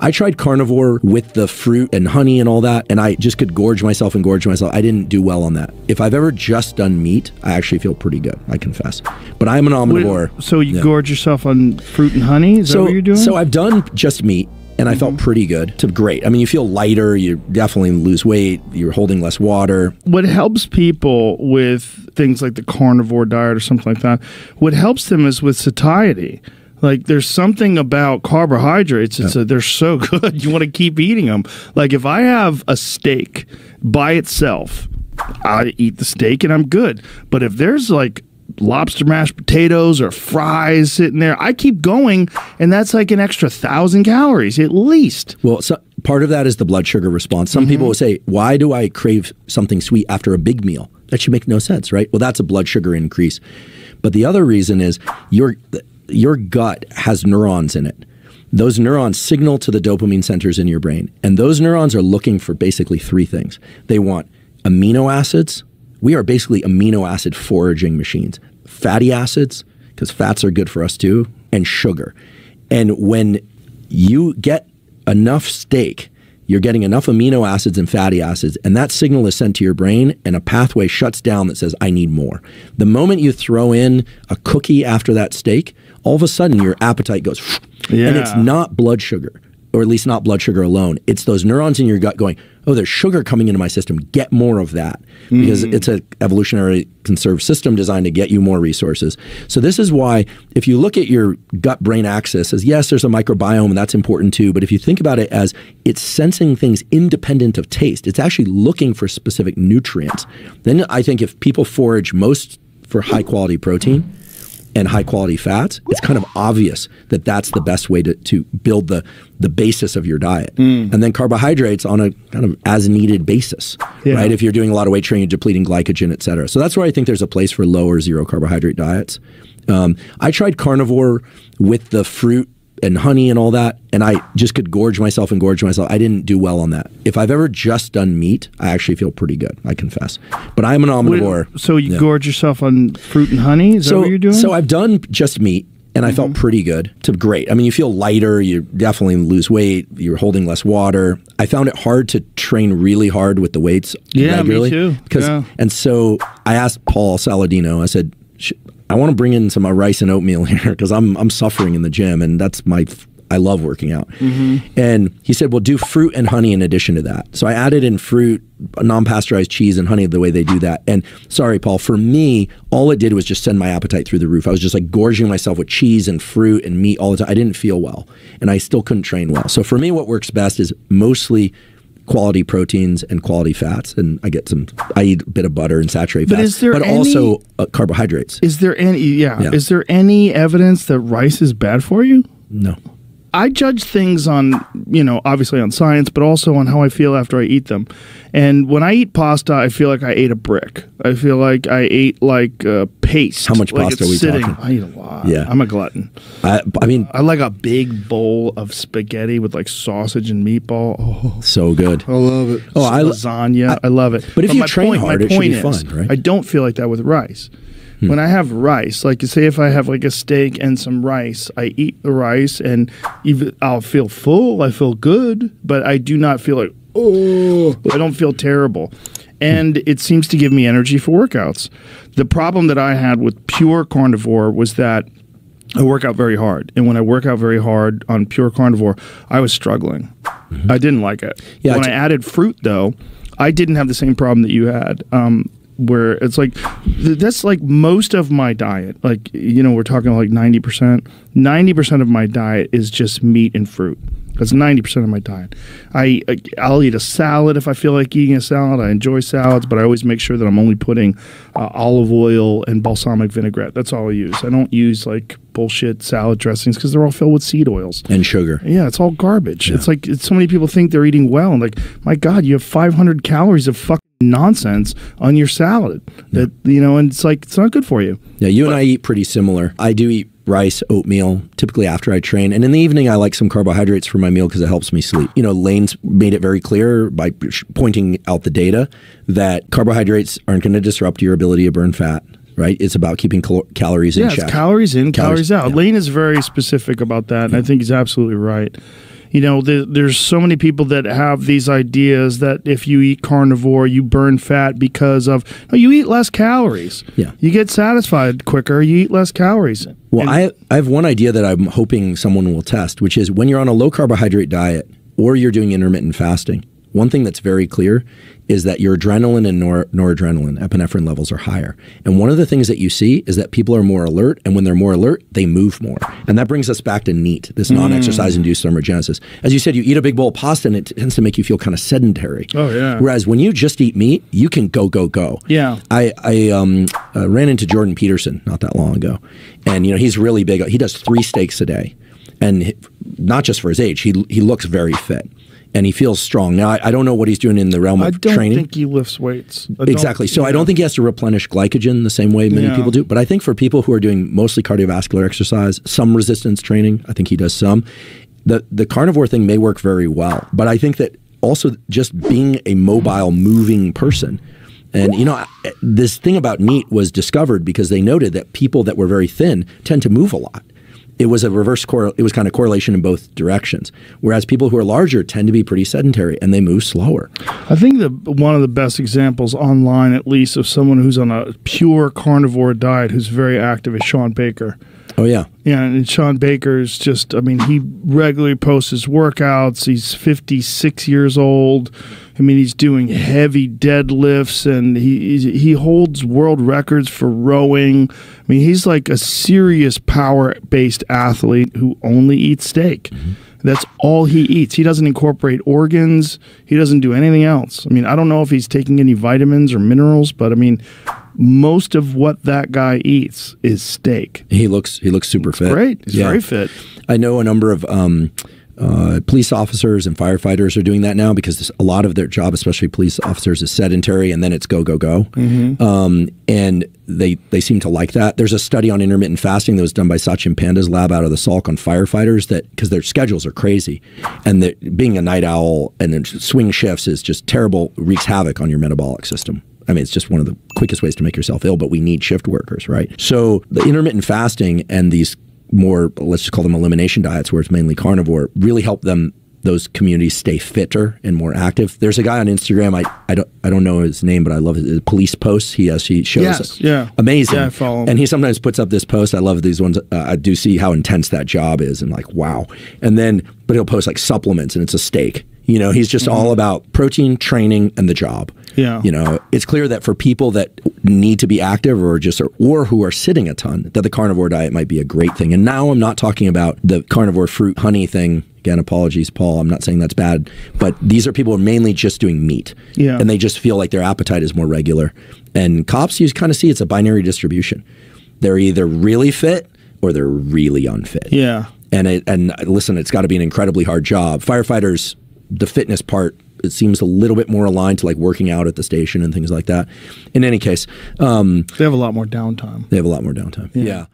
I tried carnivore with the fruit and honey and all that, and I just could gorge myself and gorge myself. I didn't do well on that. If I've ever just done meat, I actually feel pretty good. I confess, but I'm an omnivore. So you Yeah. gorge yourself on fruit and honey? Is that so, what you're doing? so I've done just meat. And I felt mm-hmm. pretty good to great. I mean, you feel lighter, you definitely lose weight, you're holding less water. what helps people with things like the carnivore diet or something like that, what helps them is with satiety. Like there's something about carbohydrates. It's a, they're so good. You want to keep eating them. Like if I have a steak by itself, I eat the steak and I'm good. But if there's like lobster mashed potatoes or fries sitting there, I keep going, and that's like an extra thousand calories at least. Well, so part of that is the blood sugar response. Some people mm-hmm. will say, "Why do I crave something sweet after a big meal?" That should make no sense, right? Well, that's a blood sugar increase. But the other reason is your your gut has neurons in it. Those neurons signal to the dopamine centers in your brain, and those neurons are looking for basically three things. They want amino acids. We are basically amino acid foraging machines. Fatty acids, because fats are good for us too, and sugar. And when you get enough steak, you're getting enough amino acids and fatty acids, and that signal is sent to your brain, and a pathway shuts down that says, I need more. The moment you throw in a cookie after that steak, all of a sudden your appetite goes, and it's not blood sugar, or at least not blood sugar alone. It's those neurons in your gut going, oh, there's sugar coming into my system. Get more of that. Because mm-hmm. it's an evolutionary conserved system designed to get you more resources. So this is why if you look at your gut brain axis as yes, there's a microbiome and that's important too, but if you think about it as it's sensing things independent of taste, it's actually looking for specific nutrients. Then I think if people forage most for high quality protein, and high quality fats, it's kind of obvious that that's the best way to, to build the, the basis of your diet. Mm. And then carbohydrates on a kind of as needed basis, Yeah. right? If you're doing a lot of weight training, depleting glycogen, et cetera. So that's where I think there's a place for low or zero carbohydrate diets. Um, I tried carnivore with the fruit and honey and all that, and I just could gorge myself and gorge myself. I didn't do well on that. If I've ever just done meat, I actually feel pretty good. I confess, but I'm an omnivore. So you Yeah. gorge yourself on fruit and honey? Is that what you're doing? So I've done just meat. And I felt mm-hmm. pretty good to great. I mean, you feel lighter, you definitely lose weight, you're holding less water. I found it hard to train really hard with the weights Yeah, me too. Because Yeah. and so I asked Paul Saladino, I said, "Sh- I want to bring in some uh, rice and oatmeal here because I'm I'm suffering in the gym and that's my f- I love working out. Mm-hmm. And he said, "Well, do fruit and honey in addition to that." So I added in fruit, non-pasteurized cheese and honey the way they do that. And sorry, Paul, for me, all it did was just send my appetite through the roof. I was just like gorging myself with cheese and fruit and meat all the time. I didn't feel well, and I still couldn't train well. So for me, what works best is mostly quality proteins and quality fats and i get some i eat a bit of butter and saturated But fats is there but any- also uh, carbohydrates is there any yeah, Yeah. is there any evidence that rice is bad for you? no I judge things on, you know, obviously on science, but also on how I feel after I eat them. And when I eat pasta, I feel like I ate a brick. I feel like I ate like uh, paste. How much like pasta are we sitting. talking? I eat a lot. Yeah. I'm a glutton. I, I mean I like a big bowl of spaghetti with like sausage and meatball. Oh, so good I love it. Oh, I- lasagna. I, love it. but if you my train point, my hard, it should be is, fun, right? I don't feel like that with rice. When I have rice, like you say if I have like a steak and some rice, I eat the rice and even I'll feel full. I feel good, but I do not feel like oh, I don't feel terrible. And it seems to give me energy for workouts. The problem that I had with pure carnivore was that I work out very hard. And when I work out very hard on pure carnivore, I was struggling. I didn't like it. Yeah, when I added fruit, though, I didn't have the same problem that you had. Um, where it's like that's like most of my diet. Like you know, we're talking like ninety percent. Ninety percent of my diet is just meat and fruit. That's ninety percent of my diet. I I'll eat a salad if I feel like eating a salad. I enjoy salads, but I always make sure that I'm only putting uh, olive oil and balsamic vinaigrette. That's all I use. I don't use like bullshit salad dressings because they're all filled with seed oils. and sugar Yeah, it's all garbage. It's like it's, so many people think they're eating well, and like, my God, you have 500 calories of fucking nonsense on your salad. That you know, and it's like it's not good for you. Yeah, you and I eat pretty similar. I do eat rice, oatmeal, typically after I train. And in the evening, I like some carbohydrates for my meal because it helps me sleep. You know, Layne's made it very clear by pointing out the data that carbohydrates aren't going to disrupt your ability to burn fat, right? It's about keeping cal- calories in Yeah, check. calories in, calories, Calories- out. yeah. Lane is very specific about that, and I think he's absolutely right. You know, the, there's so many people that have these ideas that if you eat carnivore, you burn fat because of no, you eat less calories. Yeah. you get satisfied quicker. You eat less calories. Well, And- I, I have one idea that I'm hoping someone will test, which is when you're on a low carbohydrate diet or you're doing intermittent fasting, one thing that's very clear is that your adrenaline and nor, noradrenaline, epinephrine levels are higher. And one of the things that you see is that people are more alert, and when they're more alert, they move more. And that brings us back to NEAT, this non exercise induced thermogenesis. As you said, you eat a big bowl of pasta and it tends to make you feel kind of sedentary. Oh, yeah. Whereas when you just eat meat, you can go, go, go. Yeah. I, I um, uh, ran into Jordan Peterson not that long ago, and you know he's really big. He does three steaks a day, and he- not just for his age, he he looks very fit, and he feels strong. Now I, I don't know what he's doing in the realm of training. I don't training. think he lifts weights. I Exactly. So I don't think he has to replenish glycogen the same way many Yeah. people do. But I think for people who are doing mostly cardiovascular exercise, some resistance training, I think he does some. The the carnivore thing may work very well. But I think that also just being a mobile, moving person. And you know, this thing about NEAT was discovered because they noted that people that were very thin tend to move a lot. It was a reverse correl. It was kind of correlation in both directions. Whereas people who are larger tend to be pretty sedentary and they move slower. I think the one of the best examples online, at least, of someone who's on a pure carnivore diet who's very active is Shawn Baker. Oh yeah, Yeah, and Shawn Baker's just, I mean, he regularly posts his workouts. He's 56 years old. I mean, he's doing heavy deadlifts and he he holds world records for rowing. I mean, he's like a serious power based athlete who only eats steak. That's all he eats. He doesn't incorporate organs. He doesn't do anything else. I mean, I don't know if he's taking any vitamins or minerals, but I mean, most of what that guy eats is steak. he looks he looks super fit. Great. He's Yeah. very fit. I know a number of um, uh, police officers and firefighters are doing that now because this, a lot of their job, especially police officers, is sedentary, and then it's go go go. Um, and they they seem to like that. There's a study on intermittent fasting that was done by Satchin Panda's lab out of the Salk on firefighters that because their schedules are crazy, and that being a night owl and then swing shifts is just terrible, wreaks havoc on your metabolic system. I mean, it's just one of the quickest ways to make yourself ill, but we need shift workers, right? So the intermittent fasting and these more, let's just call them elimination diets, where it's mainly carnivore, really help them those communities stay fitter and more active. There's a guy on Instagram. I, I don't I don't know his name, but I love his police posts. He has he shows Yes, yeah. amazing. Yeah, I follow him. And he sometimes puts up this post. I love these ones. Uh, I do see how intense that job is, and like wow. And then, but he'll post like supplements, and it's a steak. You know, he's just all about protein, training, and the job. Mm-hmm. Yeah. You know, it's clear that for people that need to be active or just or who are sitting a ton, that the carnivore diet might be a great thing. And now I'm not talking about the carnivore fruit honey thing. Again, apologies, Paul. I'm not saying that's bad, but these are people who are mainly just doing meat. Yeah. And they just feel like their appetite is more regular. And cops, you kind of see it's a binary distribution. They're either really fit or they're really unfit. Yeah. And it, and listen, it's got to be an incredibly hard job. Firefighters, the fitness part, it seems a little bit more aligned to like working out at the station and things like that. In any case, um, They have a lot more downtime. they have a lot more downtime. yeah.